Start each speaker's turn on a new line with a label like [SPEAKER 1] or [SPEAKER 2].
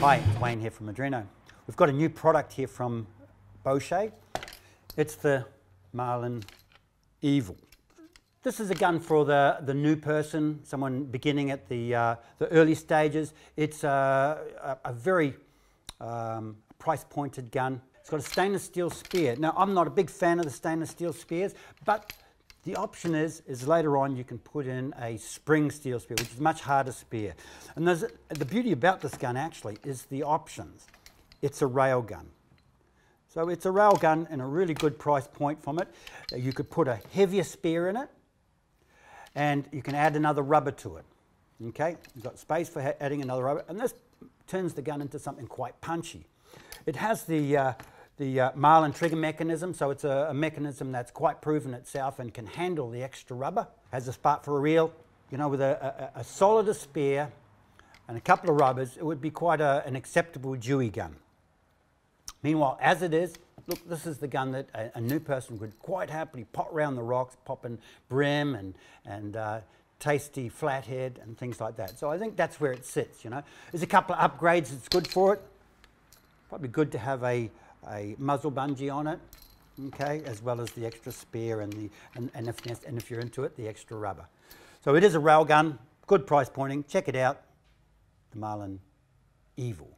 [SPEAKER 1] Hi, it's Wayne here from Adreno. We've got a new product here from Beuchat. It's the Marlin Evil. This is a gun for the, the new person, someone beginning at the, uh, the early stages. It's a, a, a very um, price pointed gun. It's got a stainless steel spear. Now, I'm not a big fan of the stainless steel spears, but the option is, is later on you can put in a spring steel spear, which is much harder spear. And the beauty about this gun actually is the options. It's a rail gun. So it's a rail gun and a really good price point from it. You could put a heavier spear in it and you can add another rubber to it. Okay, you've got space for adding another rubber and this turns the gun into something quite punchy. It has the uh, the uh, Marlin trigger mechanism. So it's a, a, mechanism that's quite proven itself and can handle the extra rubber. Has a spot for a reel. You know, with a, a, a solid spear and a couple of rubbers, it would be quite a, an acceptable Dewey gun. Meanwhile, as it is, look, this is the gun that a, a new person could quite happily pop around the rocks, popping bream and, and uh, tasty flathead and things like that. So I think that's where it sits, you know. There's a couple of upgrades that's good for it. Probably good to have a, a muzzle bungee on it, okay, as well as the extra spear and, the, and, and, if, and if you're into it, the extra rubber. So it is a rail gun, good price pointing. Check it out, the Marlin Evil.